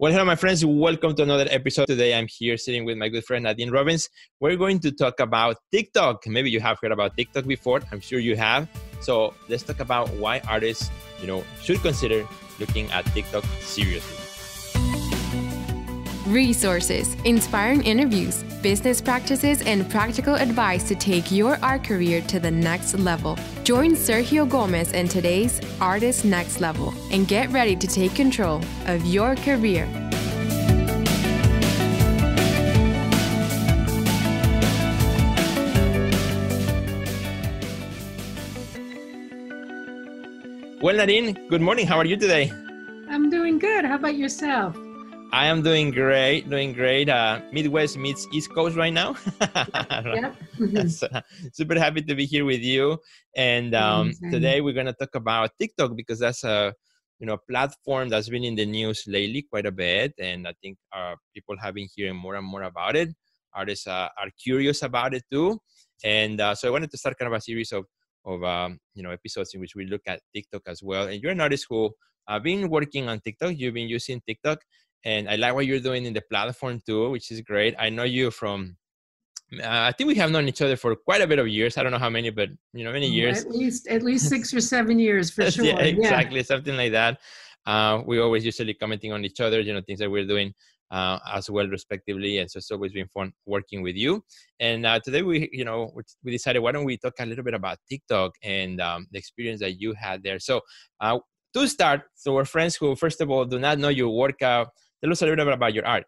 Well, hello, my friends. Welcome to another episode. Today, I'm here sitting with my good friend Nadine Robbins. We're going to talk about TikTok. Maybe you have heard about TikTok before. I'm sure you have. So let's talk about why artists, you know, should consider looking at TikTok seriously. Resources, inspiring interviews, business practices, and practical advice to take your art career to the next level. Join Sergio Gomez in today's Artist Next Level and get ready to take control of your career. Well, Nadine, good morning. How are you today? I'm doing good. How about yourself? I am doing great, doing great. Uh, Midwest meets East Coast right now. Yep. so, super happy to be here with you. And um, today we're gonna talk about TikTok because that's a you know platform that's been in the news lately quite a bit, and I think uh, people have been hearing more and more about it. Artists uh, are curious about it too, and uh, so I wanted to start kind of a series of of um, you know episodes in which we look at TikTok as well. And you're an artist who have been working on TikTok. You've been using TikTok and I like what you're doing in the platform too, which is great. I know you from. Uh, I think we have known each other for quite a bit of years. I don't know how many, but you know, many years. At least at least six or seven years for sure. yeah, exactly, something like that. Uh, we always usually commenting on each other, you know, things that we're doing uh, as well, respectively. And so it's always been fun working with you. And uh, today we, you know, we- we decided why don't we talk a little bit about TikTok and um, the experience that you had there. So uh, to start, so our friends who, first of all, do not know your workout tell us a little bit about your art.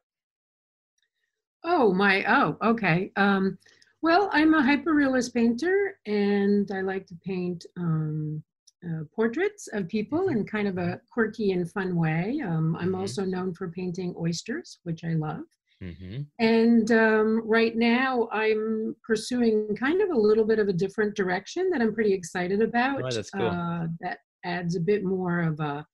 Oh my. Oh, okay. Um, well, I'm a hyperrealist painter, and I like to paint um, uh, portraits of people in kind of a quirky and fun way. Um, I'm Mhm. also known for painting oysters, which I love. Mm-hmm. And um, right now, I'm pursuing kind of a little bit of a different direction that I'm pretty excited about. Oh, that's cool. Uh, that adds a bit more of a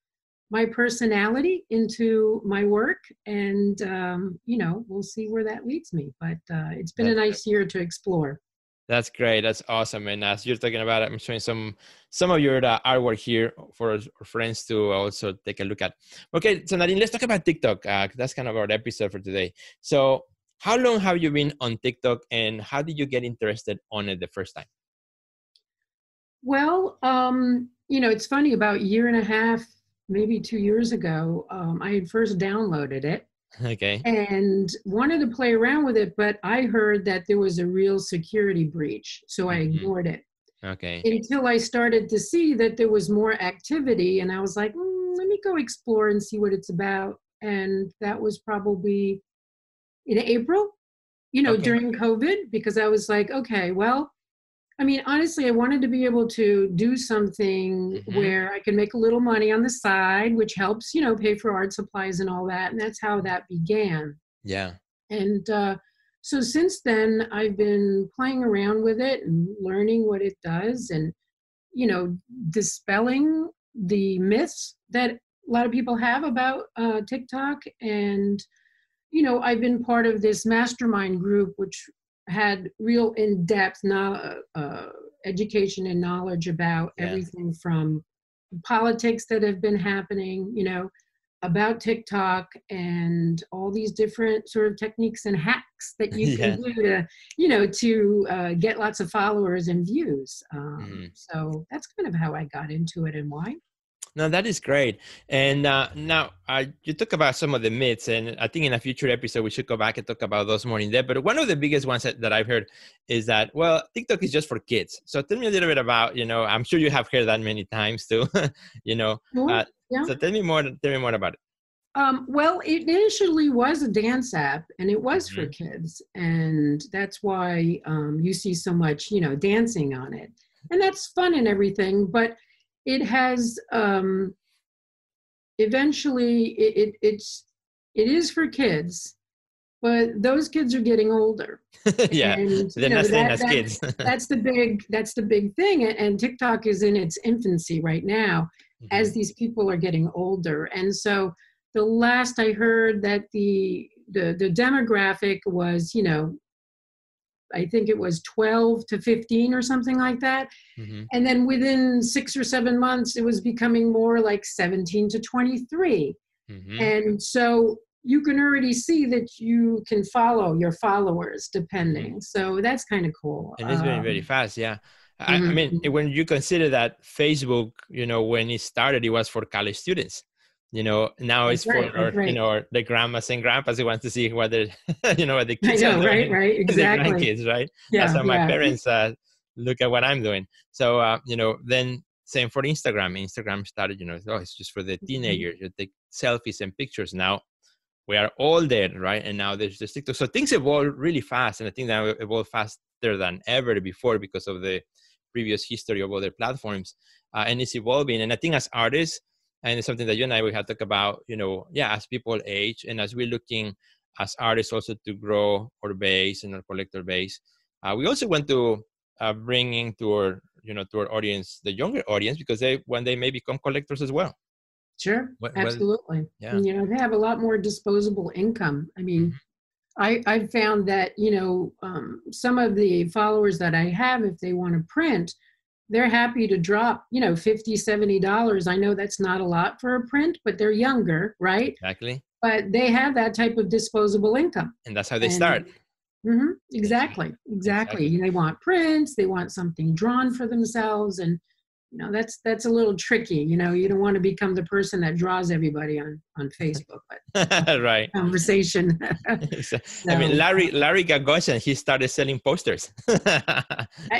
my personality into my work, and um, you know, we'll see where that leads me. But uh, it's been a That's nice year to explore. That's great. That's awesome. And as you're talking about it, I'm showing some some of your uh, artwork here for our friends to also take a look at. Okay, so Nadine, let's talk about TikTok. Uh, that's kind of our episode for today. So, how long have you been on TikTok, and how did you get interested on it the first time? Well, um, you know, it's funny. About a year and a half, maybe two years ago, um, I had first downloaded it. Okay. and wanted to play around with it, but I heard that there was a real security breach, so I Mhm. ignored it Okay. until I started to see that there was more activity, and I was like, "Mm, let me go explore and see what it's about. And that was probably in April, you know, Okay. during COVID, because I was like, okay, well, I mean, honestly, I wanted to be able to do something Mhm. where I can make a little money on the side, which helps, you know, pay for art supplies and all that. And that's how that began. Yeah. And uh, so since then, I've been playing around with it and learning what it does and, you know, dispelling the myths that a lot of people have about uh, TikTok. And, you know, I've been part of this mastermind group, which had real in-depth no, uh, education and knowledge about Yeah. everything from politics that have been happening, you know, about TikTok and all these different sort of techniques and hacks that you can do to, you know, to uh, get lots of followers and views. Um, Mhm. So that's kind of how I got into it and why. No, that is great. And uh, now uh, you talk about some of the myths, and I think in a future episode we should go back and talk about those more in depth. But one of the biggest ones that, that I've heard is that well, TikTok is just for kids. So tell me a little bit about you know I'm sure you have heard that many times too. you know, Well, Uh, yeah. so tell me more. Tell me more about it. Um, well, it initially was a dance app, and it was for kids, and that's why um, you see so much, you know, dancing on it, and that's fun and everything. But it has um, eventually it, it it's it is for kids, but those kids are getting older. yeah, and, they're know, not that- as that- kids. that's the big that's the big thing, and- and TikTok is in its infancy right now as these people are getting older and so the last i heard that the the, the demographic was you know i think it was 12 to 15 or something like that Mhm. and then within six or seven months it was becoming more like 17 to 23 Mhm. and so you can already see that you can follow your followers depending. So that's kind of cool. And it's very, very Um, fast. Yeah. I, I Mhm, mean, when you consider that Facebook, you know, when it started, it was for college students. You know, now That's it's for right, that's our, you right. know the grandmas and grandpas who want to see whether you know, what the kids are doing. right, right, the exactly. grandkids, right? Yeah, That's how my parents uh, look at what I'm doing. So, uh, you know, then same for Instagram. Instagram started, you know, oh, it's just for the Mm-hmm. teenagers. You take selfies and pictures. Now we are all there, right? And now there's just TikTok. So things evolve really fast. And I think that evolve faster than ever before because of the previous history of other platforms. Uh, and it's evolving. And I think as artists, and it's something that you and I we have talked about, you know, yeah, as people age and as we're looking as artists also to grow our base and our collector base, uh, we also want to uh, bring into our, you know, to our audience, the younger audience, because they when they may become collectors as well. Sure, What- what- absolutely. yeah. And, you know, they have a lot more disposable income. I mean, Mm-hmm. I I've found that you know um, some of the followers that I have, if they want to print, they're happy to drop you know 50 70 dollars. I know that's not a lot for a print, but they're younger, right? Exactly. But they have that type of disposable income. And that's how they And- start. hmm Exactly, exactly. They want prints. They want something drawn for themselves, and you know that's that's a little tricky. You know, you don't want to become the person that draws everybody on on Facebook, but right. conversation. So, I mean, Larry Larry Gagosian, he started selling posters.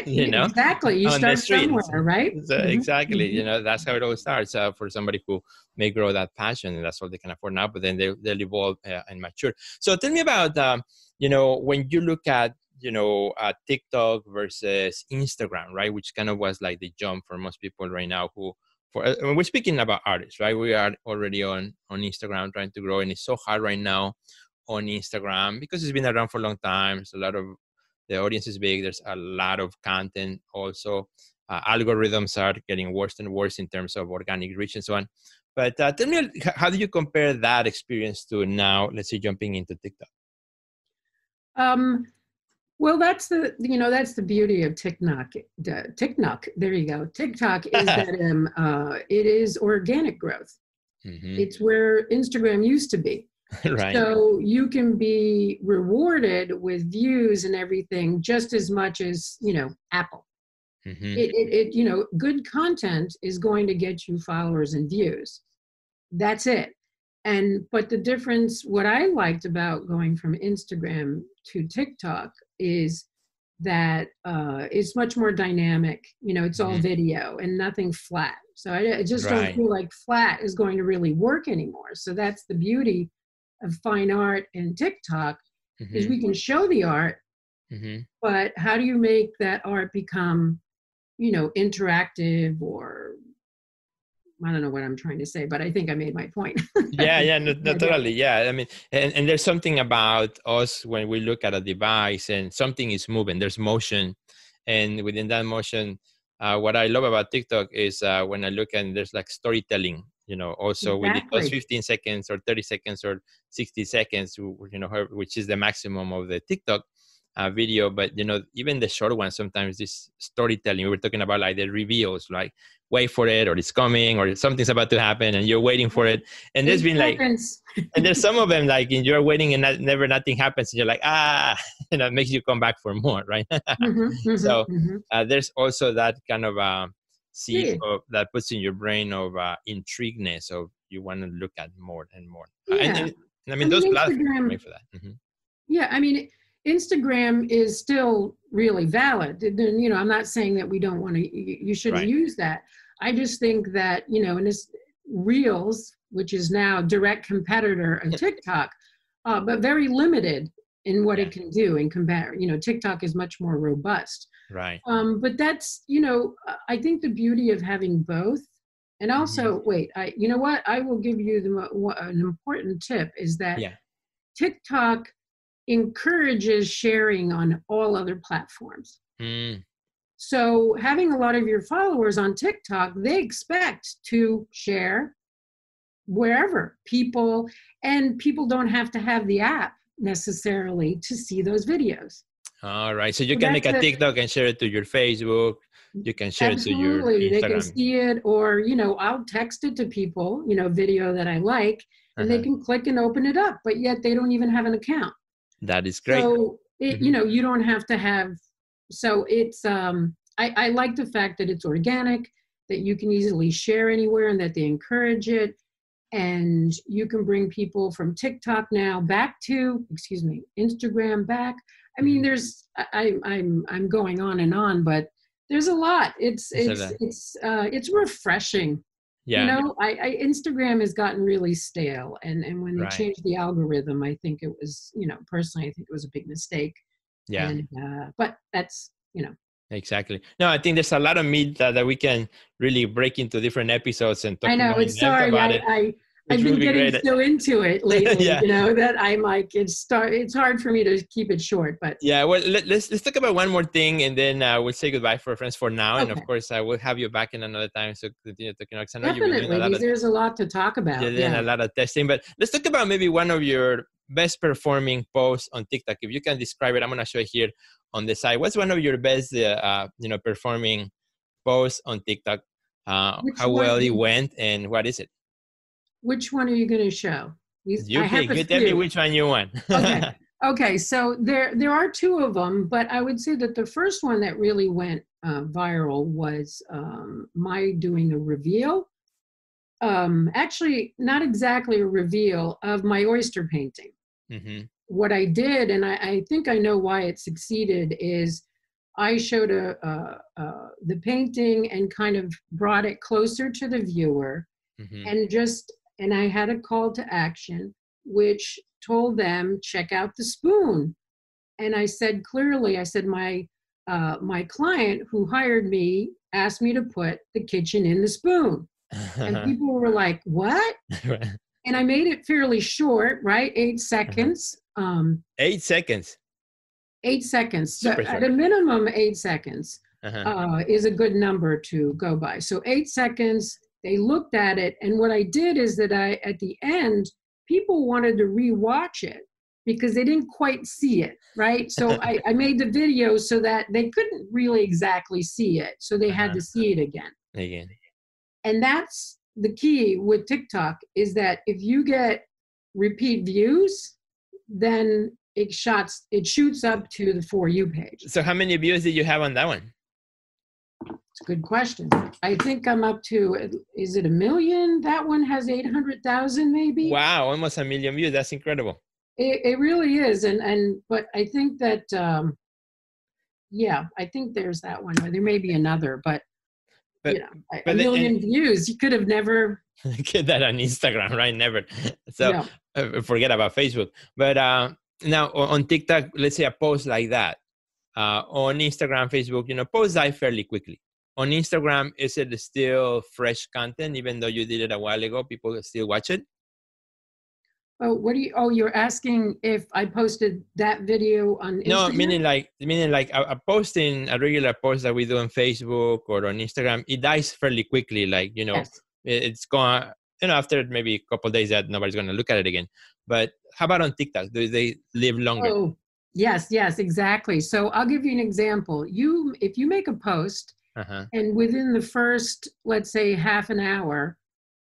you know, exactly. You start somewhere, right? So Mhm, exactly, mhm. you know, that's how it all starts uh, for somebody who may grow that passion, and that's all they can afford now. But then they they'll evolve uh, and mature. So tell me about, um, you know, when you look at you know uh, TikTok versus Instagram, right? Which kind of was like the jump for most people right now who. For, uh, we're speaking about artists, right? We are already on on Instagram trying to grow, and it's so hard right now on Instagram because it's been around for a long time. It's a lot of the audience is big. There's a lot of content also uh, algorithms are getting worse and worse in terms of organic reach and so on. But uh, tell me, how do you compare that experience to now, let's say, jumping into TikTok? Um, well, that's the you know that's the beauty of TikTok. the- TikTok, there you go. TikTok is that um, uh, it is organic growth. Mhm. It's where Instagram used to be. right. So you can be rewarded with views and everything just as much as you know Apple. Mhm. It, it, it you know good content is going to get you followers and views. That's it. And but the difference, what I liked about going from Instagram to TikTok is that uh, it's much more dynamic. You know, it's all Mhm. video and nothing flat. So I, I just Right. don't feel like flat is going to really work anymore. So that's the beauty of fine art and TikTok is Mhm. we can show the art, Mhm. but how do you make that art become, you know, interactive or I don't know what I'm trying to say, but I think I made my point. yeah, yeah, no, no, Yeah. totally. Yeah, I mean, and, and there's something about us when we look at a device and something is moving. There's motion, and within that motion, uh, what I love about TikTok is uh, when I look and there's like storytelling. You know, also within those Exactly. 15 seconds or 30 seconds or 60 seconds, you know, which is the maximum of the TikTok uh, video. But you know, even the short ones, sometimes this storytelling. We were talking about like the reveals, like wait for it, or it's coming, or something's about to happen, and you're waiting for it. And there's been like and there's some of them like and you're waiting and not, never nothing happens and you're like ah you know it makes you come back for more right Mhm, mhm, So, mhm. uh, there's also that kind of uh, seed Yeah. of, that puts in your brain of uh, intrigueness of you want to look at more and more Uh, and, Yeah. and- and i mean I those platforms for that Mhm. Yeah, I mean, Instagram is still really valid. You know, I'm not saying that we don't want to, you shouldn't Right. use that. I just think that, you know, and this Reels, which is now direct competitor of TikTok, uh, but very limited in what Yeah. it can do and compare, you know, TikTok is much more robust. right Um, but that's, you know, I think the beauty of having both. And also, Mm-hmm. wait, I, you know what? I will give you the an important tip is that Yeah. TikTok encourages sharing on all other platforms. Mm, So having a lot of your followers on TikTok, they expect to share wherever people, and people don't have to have the app necessarily to see those videos. all right so you So can make a tiktok and share it to your facebook you can share it to your Absolutely, they can see it, or you know, I'll text it to people, you know, video that I like, and they can click and open it up, but yet they don't even have an account. That is great. So it, you know, you don't have to have. So it's. Um, I, I like the fact that it's organic, that you can easily share anywhere, and that they encourage it. And you can bring people from TikTok now back to, excuse me, Instagram back. I mean, there's. I, I'm I'm going on and on, but there's a lot. It's it's it's uh, it's refreshing. Yeah. You know, I, I Instagram has gotten really stale, and and when they right. changed the algorithm, I think it was you know personally I think it was a big mistake. Yeah. And, uh, but that's you know Exactly. No, I think there's a lot of meat that, that we can really break into different episodes and talk about. I know. It's sorry. I, I, I've been getting great. so into it lately, yeah. you know, that I'm like, it's start, it's hard for me to keep it short, but. Yeah, well, let, us let's, let's talk about one more thing and then uh, we'll say goodbye for friends for now. Okay. And of course, I will have you back in another time. So continue talking. I know Definitely, a of, there's a lot to talk about. Yeah, yeah. a lot of testing, but let's talk about maybe one of your best performing posts on TikTok. If you can describe it, I'm going to show it here on the side. What's one of your best, uh, uh you know, performing posts on TikTok? Uh, how well it went and what is it? Which one are you going to show? You pick. You tell me which one you want. okay. Okay. So there there are two of them, but I would say that the first one that really went uh, viral was um, my doing a reveal. Um, actually, not exactly a reveal of my oyster painting. Mm-hmm. What I did, and I, I, think I know why it succeeded, is I showed a, the painting and kind of brought it closer to the viewer, mm-hmm. and just and I had a call to action which told them check out the spoon. And I said clearly, I said my uh, my client who hired me asked me to put the kitchen in the spoon, and people were like, "What?" and I made it fairly short, right? Eight seconds. Um, eight seconds. Eight seconds. So at a minimum, eight seconds uh-huh. uh, is a good number to go by. So eight seconds they looked at it. And what i did is that i at the end people wanted to rewatch it because they didn't quite see it right? So I, I made the video so that they couldn't really exactly see it. So they had to uh-huh. see it again. Again. And that's the key with tiktok is that if you get repeat views then it shots it shoots up to the for you page. So how many views did you have on that one it's a good question. I think I'm up to, is it a million? That one has 800,000 maybe. Wow, almost a million views. That's incredible. It, it really is. And, and, but I think that, um, yeah, I think there's that one. There may be another, but, but you know, but a million views. You could have never get that on Instagram, right? Never. So no. uh, forget about Facebook. But uh, now on TikTok, let's say a post like that. Uh, on Instagram, Facebook, you know, posts die fairly quickly on Instagram, is it still fresh content, even though you did it a while ago? People still watch it. Oh, what do you? Oh, you're asking if I posted that video on Instagram? No, meaning like meaning like a, a posting a regular post that we do on Facebook or on Instagram, it dies fairly quickly. Like you know, yes. it, it's gone. You know, after maybe a couple days that nobody's going to look at it again. But how about on TikTok? Do they live longer? Oh, yes, yes, exactly. So I'll give you an example. You, if you make a post uh-huh. And within the first, let's say, half an hour,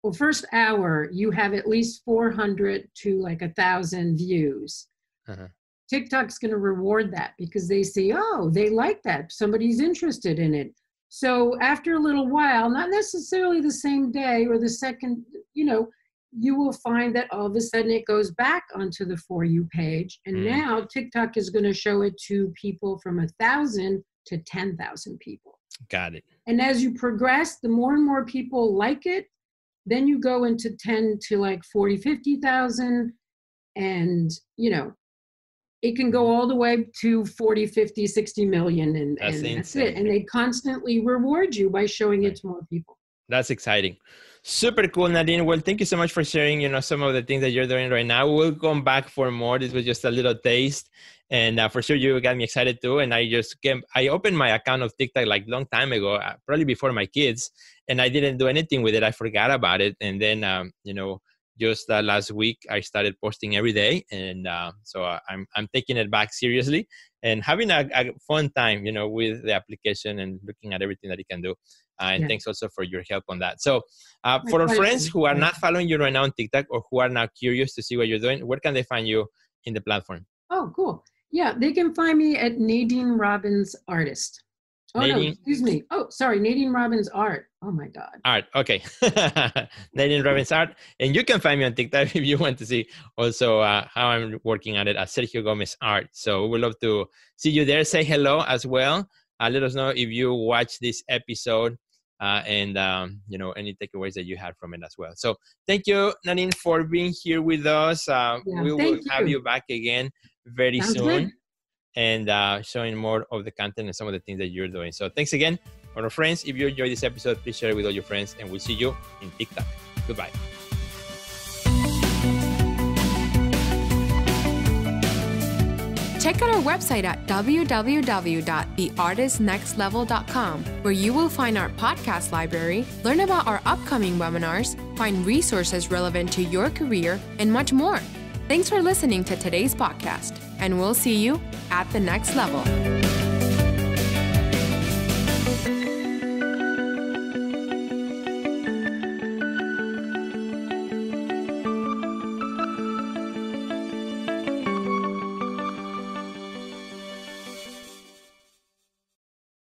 well, first hour, you have at least 400 to like a thousand views. Uh-huh. TikTok's going to reward that because they see, oh, they like that. Somebody's interested in it. So after a little while, not necessarily the same day or the second, you know, you will find that all of a sudden it goes back onto the For You page. And mm. now TikTok is going to show it to people from a thousand to 10,000 people. Got it. And as you progress, the more and more people like it, then you go into 10 to like 40, 50,000. And, you know, it can go all the way to 40, 50, 60 million. And that's, and that's it. And they constantly reward you by showing it to more people. That's exciting. Super cool, Nadine. Well, thank you so much for sharing, you know, some of the things that you're doing right now. We'll come back for more. This was just a little taste and uh, for sure you got me excited too and i just came i opened my account of tiktok like long time ago uh, probably before my kids and i didn't do anything with it i forgot about it and then um, you know just uh, last week I started posting every day, and uh, so uh, I'm I'm taking it back seriously and having a, a, fun time, you know, with the application and looking at everything that it can do. Uh, and yeah. thanks also for your help on that. So, uh, for our friends who are not following you right now on TikTok or who are now curious to see what you're doing, where can they find you in the platform? Oh, cool. Yeah, they can find me at Nadine Robbins Artist. Oh Nadine. no, excuse me. Oh, sorry, Nadine Robbins Art. Oh my God. Art. Okay. Nadine Robbins Art, and you can find me on TikTok if you want to see also uh, how I'm working on it as Sergio Gomez Art. So we would love to see you there. Say hello as well. Uh, let us know if you watch this episode uh, and um, you know any takeaways that you had from it as well. So thank you, Nadine, for being here with us. Uh, yeah, we will you. have you back again very Sounds soon. Good and uh, showing more of the content and some of the things that you're doing. So thanks again, for our friends. If you enjoyed this episode, please share it with all your friends, and we'll see you in TikTok. Goodbye. Check out our website at www.theartistnextlevel.com, where you will find our podcast library, learn about our upcoming webinars, find resources relevant to your career, and much more. Thanks for listening to today's podcast, and we'll see you at the next level.